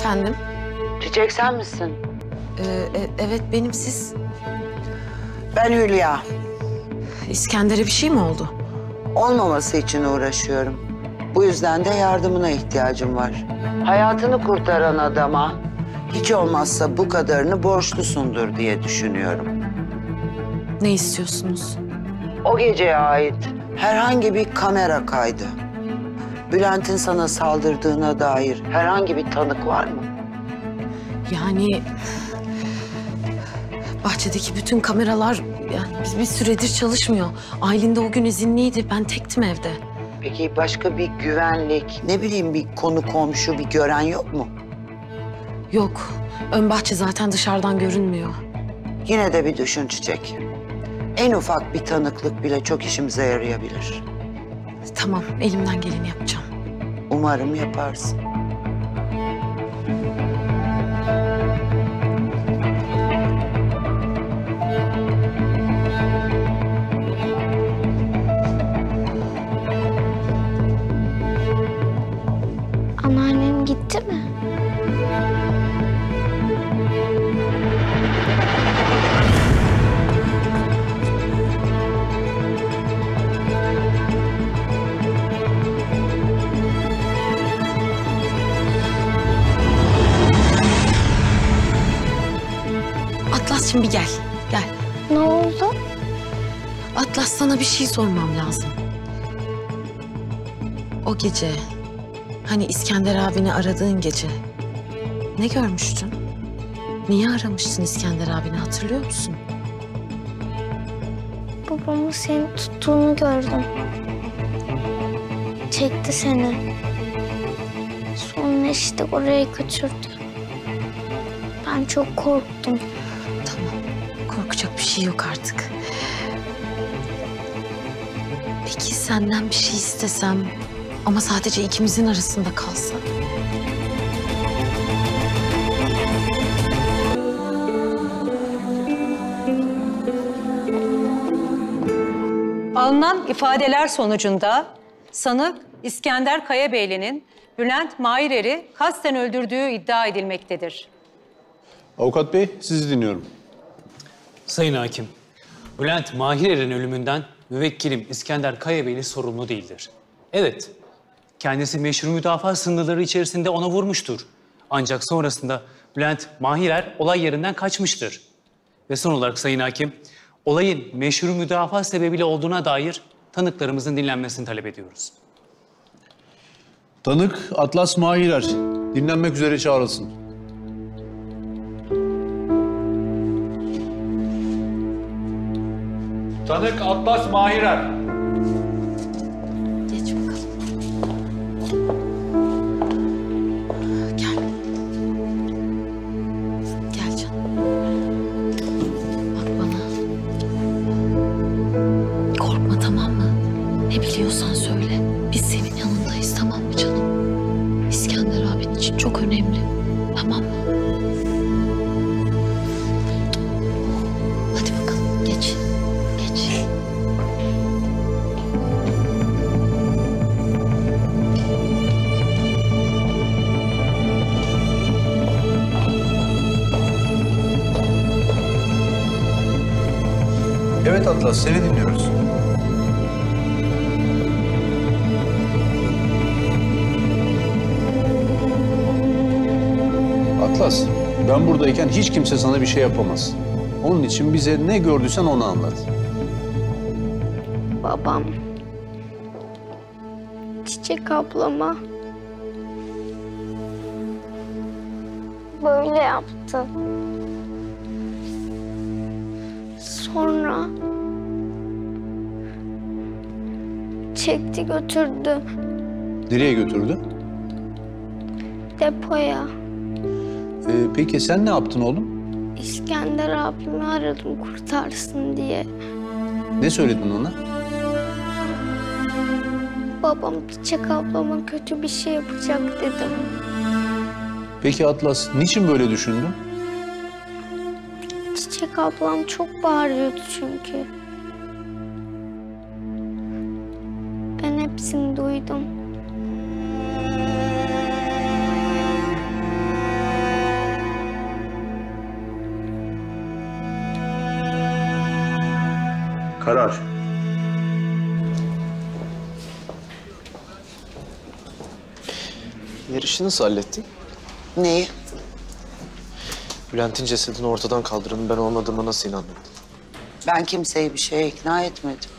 Efendim? Çiçek sen misin? Ee, e- evet benim siz. Ben Hülya. İskender'e bir şey mi oldu? Olmaması için uğraşıyorum. Bu yüzden de yardımına ihtiyacım var. Hayatını kurtaran adama hiç olmazsa bu kadarını borçlusundur diye düşünüyorum. Ne istiyorsunuz? O geceye ait herhangi bir kamera kaydı. Bülent'in sana saldırdığına dair herhangi bir tanık var mı? Yani... Bahçedeki bütün kameralar yani biz bir süredir çalışmıyor. Aylin de o gün izinliydi. Ben tektim evde. Peki başka bir güvenlik, ne bileyim bir konu komşu, bir gören yok mu? Yok. Ön bahçe zaten dışarıdan görünmüyor. Yine de bir düşün Çiçek. En ufak bir tanıklık bile çok işimize yarayabilir. Tamam, elimden geleni yapacağım. Umarım yaparsın. Bir gel. Gel. Ne oldu? Atlas sana bir şey sormam lazım. O gece, hani İskender abini aradığın gece ne görmüştün? Niye aramıştın İskender abini hatırlıyor musun? Babamın seni tuttuğunu gördüm. Çekti seni. Sonra işte oraya götürdü. Ben çok korktum. Şey yok artık. Peki senden bir şey istesem ama sadece ikimizin arasında kalsa? Alınan ifadeler sonucunda sanık İskender Kayabeyli'nin Bülent Mairer'i kasten öldürdüğü iddia edilmektedir. Avukat bey sizi dinliyorum. Sayın Hakim, Bülent Mahirer'in ölümünden müvekkilim İskender Kayabeyli sorumlu değildir. Evet, kendisi meşhur müdafaa sınırları içerisinde ona vurmuştur. Ancak sonrasında Bülent Mahirer olay yerinden kaçmıştır. Ve son olarak Sayın Hakim, olayın meşhur müdafaa sebebiyle olduğuna dair tanıklarımızın dinlenmesini talep ediyoruz. Tanık Atlas Mahirer dinlenmek üzere çağrılsın. Tanık Atlas Mahirer. Geç bakalım. Gel. Gel canım. Bak bana. Korkma tamam mı? Ne biliyorsan söyle. Biz senin yanındayız tamam mı canım? İskender abin için çok önemli. Atlas seni dinliyoruz. Atlas ben buradayken hiç kimse sana bir şey yapamaz. Onun için bize ne gördüysen onu anlat. Babam. Çiçek ablama. Böyle yaptı. Sonra çekti götürdü Nereye götürdü? depoya. Ee, peki sen ne yaptın oğlum? İskender abimi aradım kurtarsın diye. Ne söyledin ona? Babam Çiçek ablama kötü bir şey yapacak dedim. Peki Atlas niçin böyle düşündün? Çiçek ablam çok bağırıyordu çünkü. duydum. Karar. Yer işini nasıl hallettin? Neyi? Bülent'in cesedini ortadan kaldırın ben olmadığıma nasıl inandın? Ben kimseyi bir şeye ikna etmedim.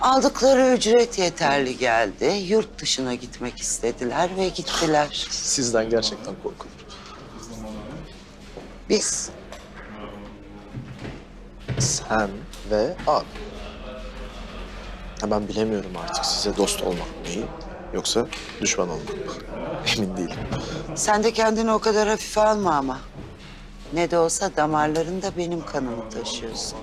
Aldıkları ücret yeterli geldi. Yurt dışına gitmek istediler ve gittiler. Sizden gerçekten korkulur. Biz Sen ve abi. Ha ben bilemiyorum artık size dost olmak mı iyi yoksa düşman olmak mı? Emin değilim. Sen de kendini o kadar hafife alma ama. Ne de olsa damarlarında benim kanımı taşıyorsun.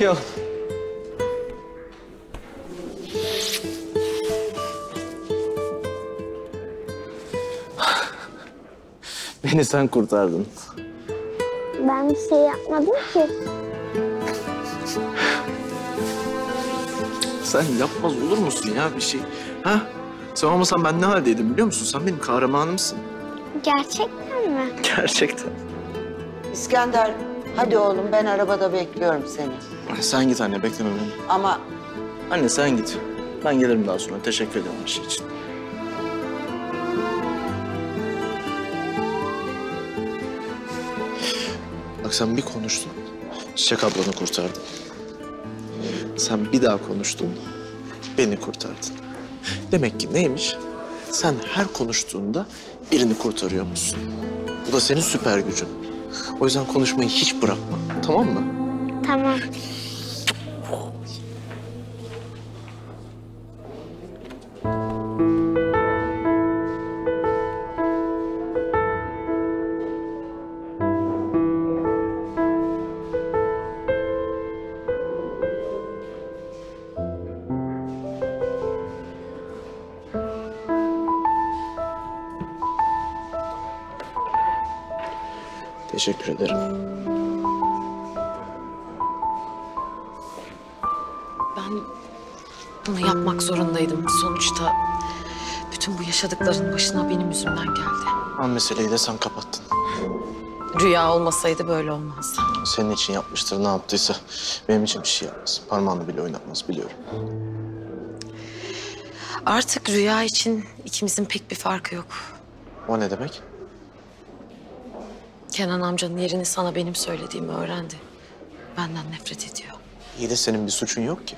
Şampiyon. Beni sen kurtardın. Ben bir şey yapmadım ki. Sen yapmaz olur musun ya bir şey? Ha? Sen olmasan ben ne haldeydim biliyor musun? Sen benim kahramanımsın. Gerçekten mi? Gerçekten. İskender, hadi oğlum ben arabada bekliyorum seni. Sen git anne bekleme beni. Ama Anne sen git. Ben gelirim daha sonra. Teşekkür ederim her şey için. Bak sen bir konuştun. Çiçek ablanı kurtardın. Sen bir daha konuştun. Beni kurtardın. Demek ki neymiş? Sen her konuştuğunda birini kurtarıyormuşsun. Bu da senin süper gücün. O yüzden konuşmayı hiç bırakma. Tamam mı? Tamam. Teşekkür ederim. Ben bunu yapmak zorundaydım. Sonuçta bütün bu yaşadıkların başına benim yüzümden geldi. Ama meseleyi de sen kapattın. Rüya olmasaydı böyle olmazdı. Senin için yapmıştır ne yaptıysa. Benim için bir şey yapmaz. Parmağını bile oynatmaz biliyorum. Artık rüya için ikimizin pek bir farkı yok. O ne demek? Kenan amcanın yerini sana benim söylediğimi öğrendi. Benden nefret ediyor. İyi de senin bir suçun yok ki.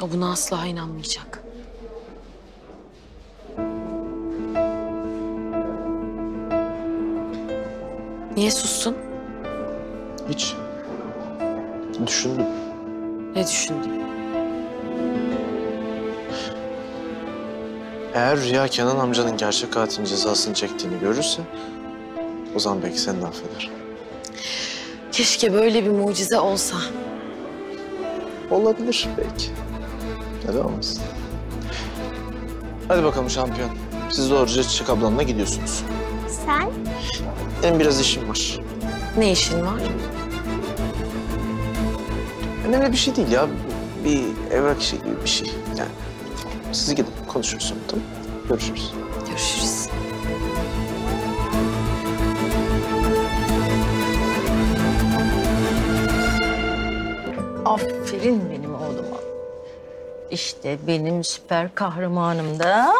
O buna asla inanmayacak. Niye sustun? Hiç. Düşündüm. Ne düşündün? Eğer Rüya Kenan amcanın gerçek katilin cezasını çektiğini görürse... ...o zaman belki seni de affeder. Keşke böyle bir mucize olsa. Olabilir belki. Neden olmasın? Hadi bakalım şampiyon. Siz doğruca Çiçek ablanla gidiyorsunuz. Sen? Benim biraz işim var. Ne işin var? Önemli bir şey değil ya. Bir evrak işi gibi bir şey. Yani siz gidin konuşuruz sonra tamam? Görüşürüz. Görüşürüz. Aferin benim oğluma. İşte benim süper kahramanım da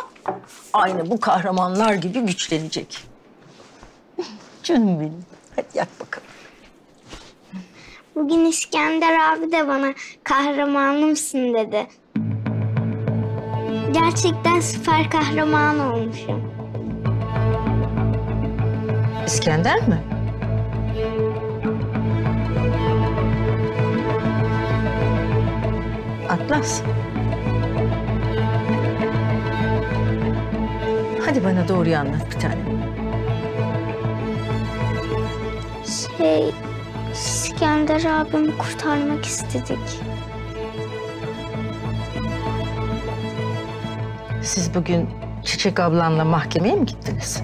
aynı bu kahramanlar gibi güçlenecek. Canım benim. Hadi yap bakalım. Bugün İskender abi de bana kahramanımsın dedi. Gerçekten süper kahraman olmuşum. İskender mi? Atlas. Hadi bana doğruyu anlat bir tane. Şey, İskender abimi kurtarmak istedik. Siz bugün Çiçek ablanla mahkemeye mi gittiniz?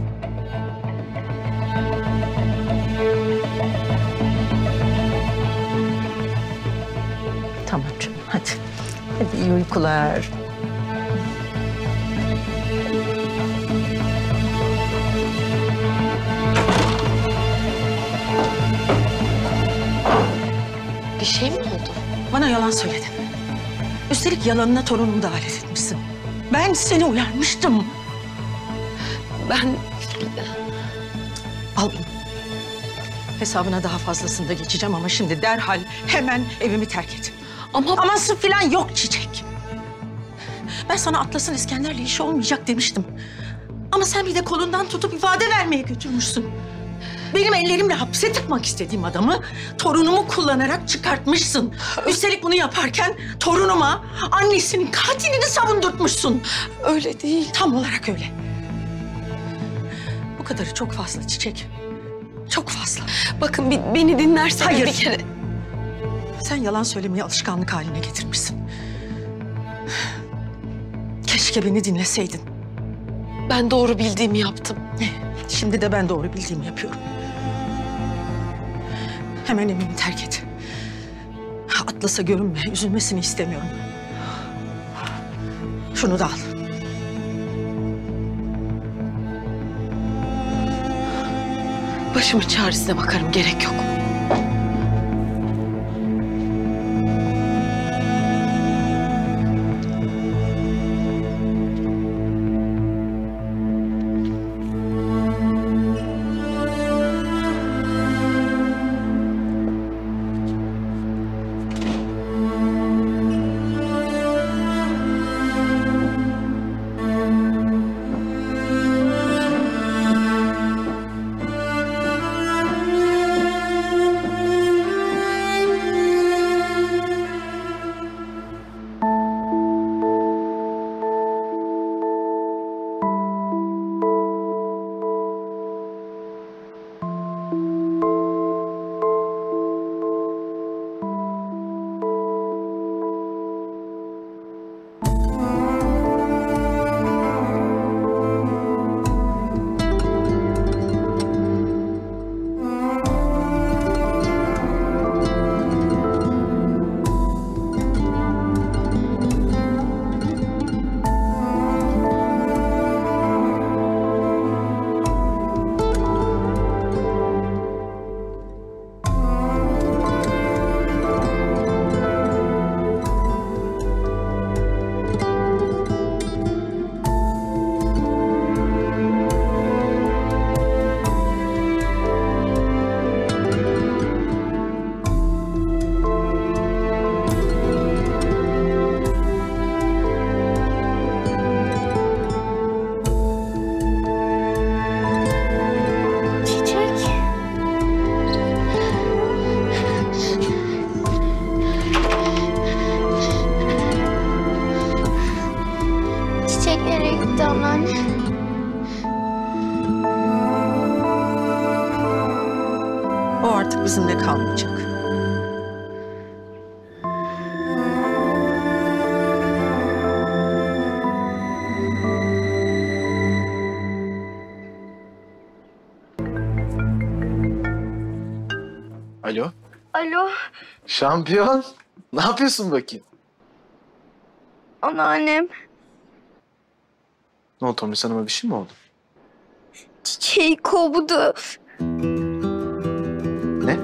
İyi uykular. Bir şey mi oldu? Bana yalan söyledin. Üstelik yalanına torunumu da alet etmişsin. Ben seni uyarmıştım. Ben Al bunu. Hesabına daha fazlasını da geçeceğim ama şimdi derhal hemen evimi terk et. ama Aması falan yok Çiçek. Ben sana Atlas'ın İskender'le işi olmayacak demiştim. Ama sen bir de kolundan tutup ifade vermeye götürmüşsün. Benim ellerimle hapse tıkmak istediğim adamı torunumu kullanarak çıkartmışsın. Üstelik bunu yaparken torunuma annesinin katilini savundurtmuşsun. öyle değil. Tam olarak öyle. Bu kadarı çok fazla Çiçek. Çok fazla. Bakın bir- beni dinlerseniz Hayır. bir kere. Sen yalan söylemeyi alışkanlık haline getirmişsin. Keşke beni dinleseydin. Ben doğru bildiğimi yaptım. Şimdi de ben doğru bildiğimi yapıyorum. Hemen evimi terk et. Atlas'a görünme, üzülmesini istemiyorum. Şunu da al. Başımın çaresine bakarım gerek yok. Alo. Alo Şampiyon. Ne yapıyorsun bakayım? anneannem. Ne oldu Tomris Hanım'a bir şey mi oldu? Çiçeği kovdu. Ne?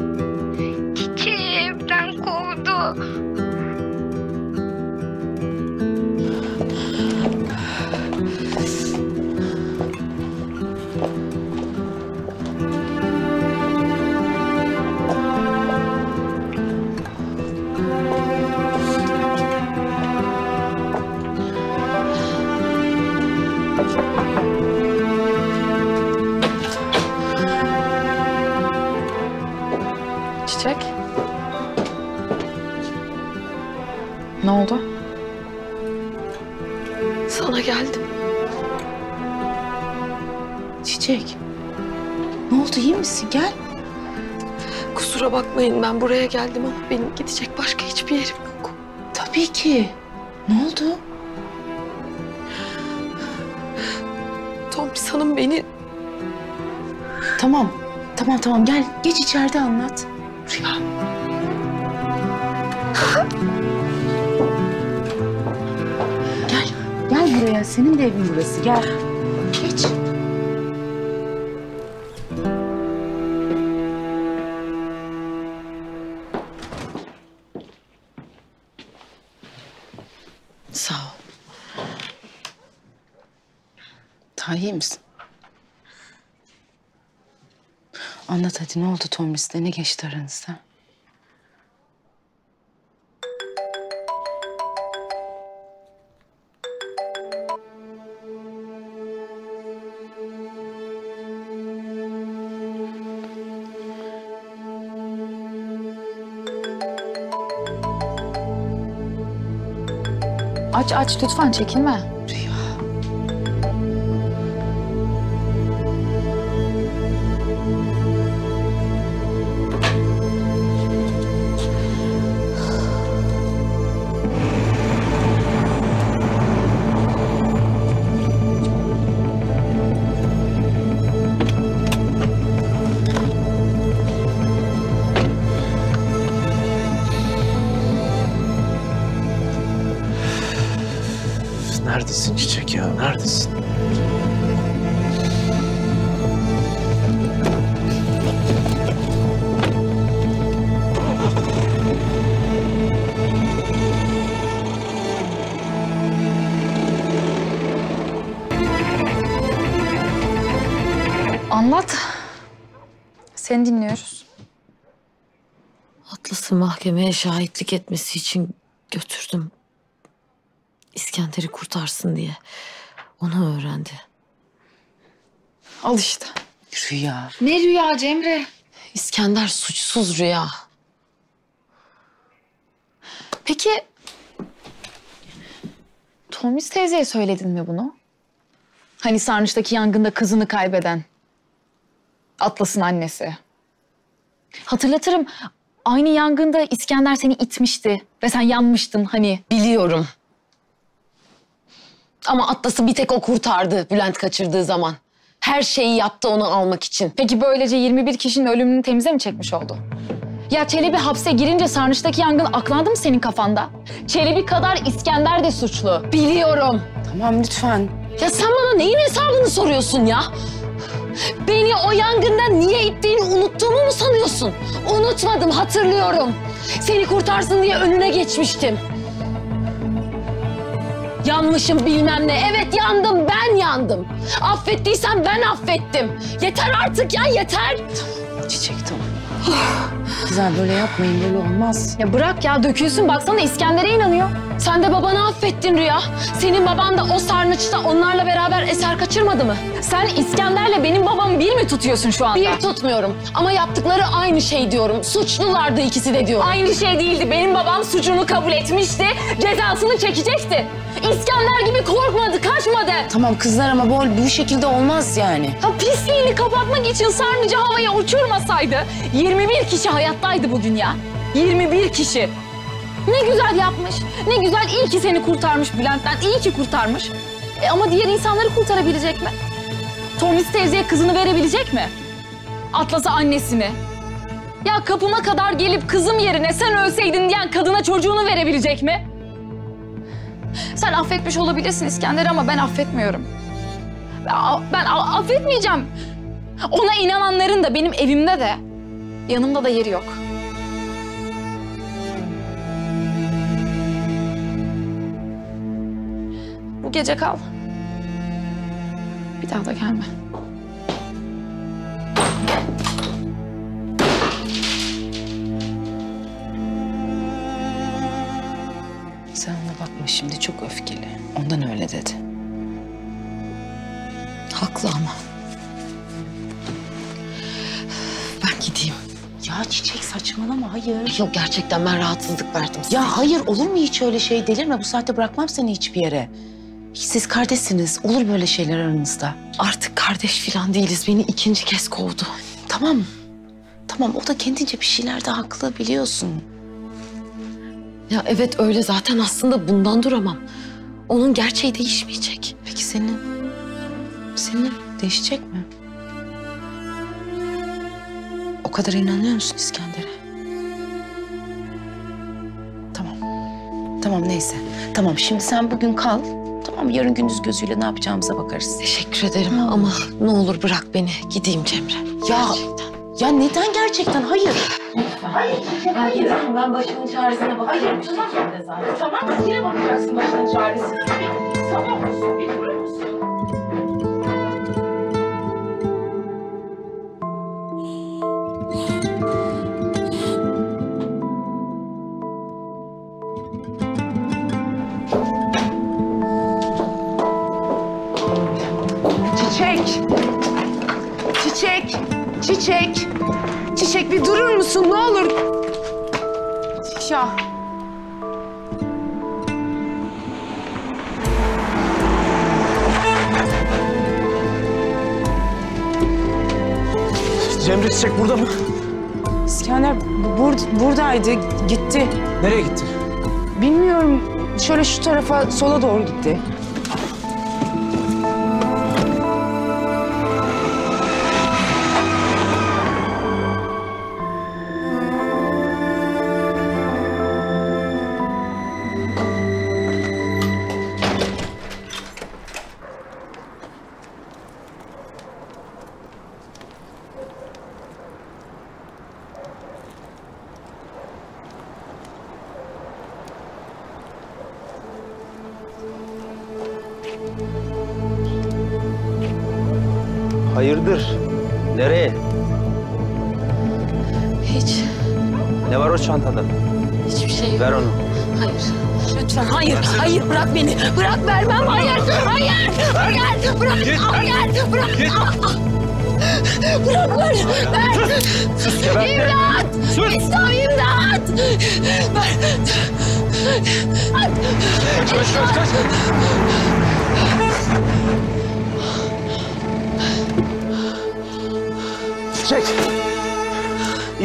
Çiçeği evden kovdu. Çiçek. Ne oldu? Sana geldim. Çiçek. Ne oldu iyi misin? Gel. Kusura bakmayın ben buraya geldim ama benim gidecek başka hiçbir yerim yok. Tabii ki. Ne oldu? Hanım beni Tamam. Tamam tamam gel geç içeride anlat. Buraya. Senin de evin burası. Gel. Geç. Sağ ol. Daha iyi misin? Anlat hadi ne oldu Tomris'le? Ne geçti aranızda? Aç aç lütfen çekinme. Seni dinliyoruz. Atlas'ı mahkemeye şahitlik etmesi için götürdüm. İskender'i kurtarsın diye. Onu öğrendi. Al işte. Rüya. Ne rüya Cemre? İskender suçsuz Rüya. Peki... Tomis teyzeye söyledin mi bunu? Hani Sarnıç'taki yangında kızını kaybeden. Atlas'ın annesi. Hatırlatırım. Aynı yangında İskender seni itmişti. Ve sen yanmıştın hani. Biliyorum. Ama Atlas'ı bir tek o kurtardı Bülent kaçırdığı zaman. Her şeyi yaptı onu almak için. Peki böylece 21 kişinin ölümünü temize mi çekmiş oldu? Ya Çelebi hapse girince Sarnıç'taki yangın aklandı mı senin kafanda? Çelebi kadar İskender de suçlu. Biliyorum. Tamam lütfen. Ya sen bana neyin hesabını soruyorsun ya? Beni o yangından niye ittiğini unuttuğumu mu sanıyorsun? Unutmadım, hatırlıyorum. Seni kurtarsın diye önüne geçmiştim. Yanmışım bilmem ne. Evet yandım, ben yandım. Affettiysen ben affettim. Yeter artık ya, yeter. Çiçek tamam. Güzel böyle yapmayın böyle olmaz. Ya bırak ya dökülsün baksana İskender'e inanıyor. Sen de babanı affettin Rüya. Senin baban da o sarnıçta onlarla beraber eser kaçırmadı mı? Sen İskender'le benim babamı bir mi tutuyorsun şu anda? Bir tutmuyorum ama yaptıkları aynı şey diyorum. Suçlulardı ikisi de diyorum. Aynı şey değildi. Benim babam suçunu kabul etmişti. Cezasını çekecekti. İskender gibi korkmadı, kaçmadı. Tamam kızlar ama bu, bu şekilde olmaz yani. Ya pisliğini kapatmak için sarnıcı havaya uçurmasaydı 21 kişi hayattaydı bugün ya. 21 kişi. Ne güzel yapmış. Ne güzel iyi ki seni kurtarmış Bülent'ten. İyi ki kurtarmış. E ama diğer insanları kurtarabilecek mi? Tomis teyzeye kızını verebilecek mi? Atlas'a annesini. Ya kapıma kadar gelip kızım yerine sen ölseydin diyen kadına çocuğunu verebilecek mi? Sen affetmiş olabilirsin İskender ama ben affetmiyorum. Ben, affetmeyeceğim. Ona inananların da benim evimde de yanımda da yeri yok. Bu gece kal. Bir daha da gelme. Sen ona bakma şimdi çok öfkeli. Ondan öyle dedi. Haklı ama. Ben gideyim. Ya Çiçek saçmalama hayır. Yok gerçekten ben rahatsızlık verdim size. Ya hayır olur mu hiç öyle şey delirme. Bu saatte bırakmam seni hiçbir yere. Siz kardeşsiniz. Olur böyle şeyler aranızda. Artık kardeş falan değiliz. Beni ikinci kez kovdu. Tamam. Tamam o da kendince bir şeylerde haklı biliyorsun. Ya evet öyle zaten aslında bundan duramam. Onun gerçeği değişmeyecek. Peki senin? Senin değişecek mi? O kadar inanıyor musun İskender'e? Tamam. Tamam neyse. Tamam şimdi sen bugün kal. Tamam yarın gündüz gözüyle ne yapacağımıza bakarız. Teşekkür ederim ama ne olur bırak beni. Gideyim Cemre. Ya, ya neden gerçekten? Hayır. Ben başımın çaresine bakacağım. Tamam yine bakacaksın başının çaresine. Tamam Çiçek. Çiçek bir durur musun ne olur? Ya. Cemre Çiçek burada mı? İskender bur- buradaydı gitti. Nereye gitti? Bilmiyorum şöyle şu tarafa sola doğru gitti. Hayırdır? Nereye? Hiç, Ne var o çantada? hiçbir şey yok. Ver onu. Hayır. Lütfen hayır, hayır bırak beni. Bırak vermem. Hayır, hayır, hayır. Bırak, hayır, bırak. Bırak ver, ver. Sus. İmdat! İslam imdat! Ver. Kaç kaç kaç kaç.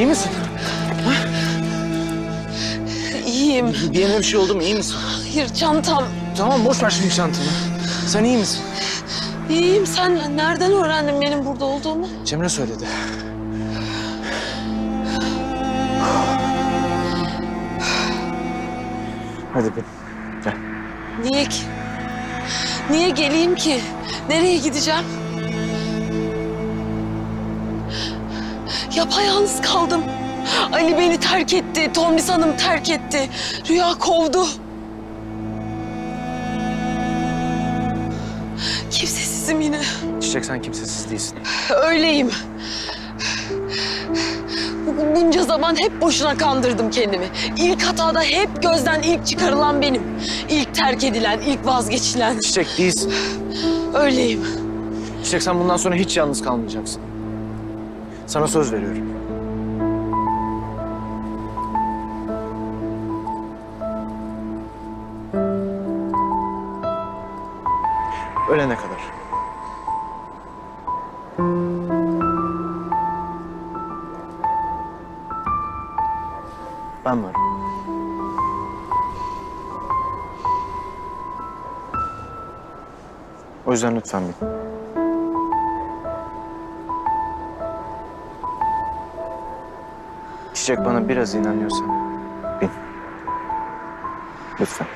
İyi misin? İyiyim. Bir yerine bir şey oldu mu? İyi misin? Hayır çantam. Tamam boş ver şimdi çantanı. Sen iyi misin? İyiyim. Sen nereden öğrendin benim burada olduğumu? Cemre söyledi. Hadi bin. Gel. Niye ki? Niye geleyim ki? Nereye gideceğim? Yapayalnız kaldım. Ali beni terk etti. Tomris Hanım terk etti. Rüya kovdu. Kimsesizim yine. Çiçek sen kimsesiz değilsin. Öyleyim. Bu- Bunca zaman hep boşuna kandırdım kendimi. İlk hatada hep gözden ilk çıkarılan benim. İlk terk edilen, ilk vazgeçilen. Çiçek değilsin. Öyleyim. Çiçek sen bundan sonra hiç yalnız kalmayacaksın. Sana söz veriyorum. Ölene kadar. Ben varım. O yüzden lütfen bin. Çiçek bana biraz inanıyorsan bin. Lütfen.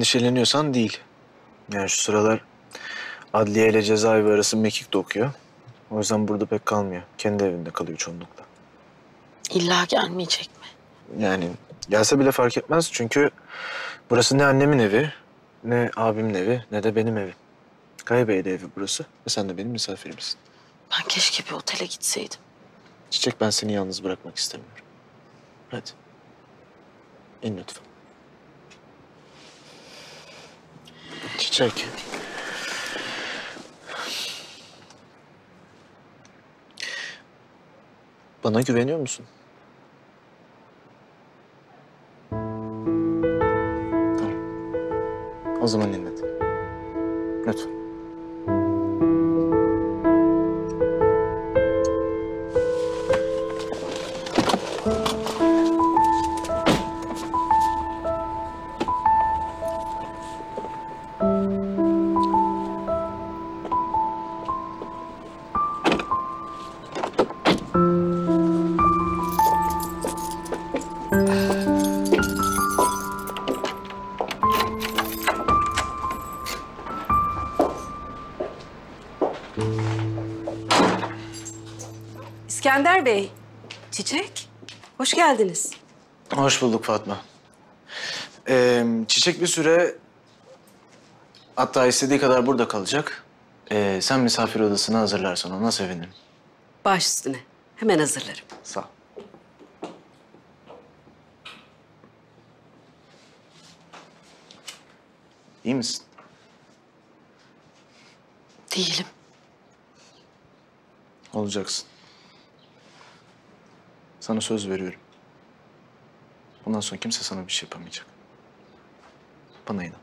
Endişeleniyorsan değil. Yani şu sıralar adliye ile cezaevi arası mekik okuyor. O yüzden burada pek kalmıyor. Kendi evinde kalıyor çoğunlukla. İlla gelmeyecek mi? Yani gelse bile fark etmez çünkü burası ne annemin evi, ne abimin evi, ne de benim evim. Kaya Bey'in evi burası ve sen de benim misafirimsin. Ben keşke bir otele gitseydim. Çiçek ben seni yalnız bırakmak istemiyorum. Hadi. İn lütfen. Çiçek. Bana güveniyor musun? Tamam. O zaman in hadi. Lütfen. Geldiniz. Hoş bulduk Fatma. Ee, çiçek bir süre hatta istediği kadar burada kalacak. Ee, sen misafir odasını hazırlarsan ona sevinirim. Baş üstüne, hemen hazırlarım. Sağ ol. İyi misin? Değilim. Olacaksın. Sana söz veriyorum. Bundan sonra kimse sana bir şey yapamayacak. Bana inan.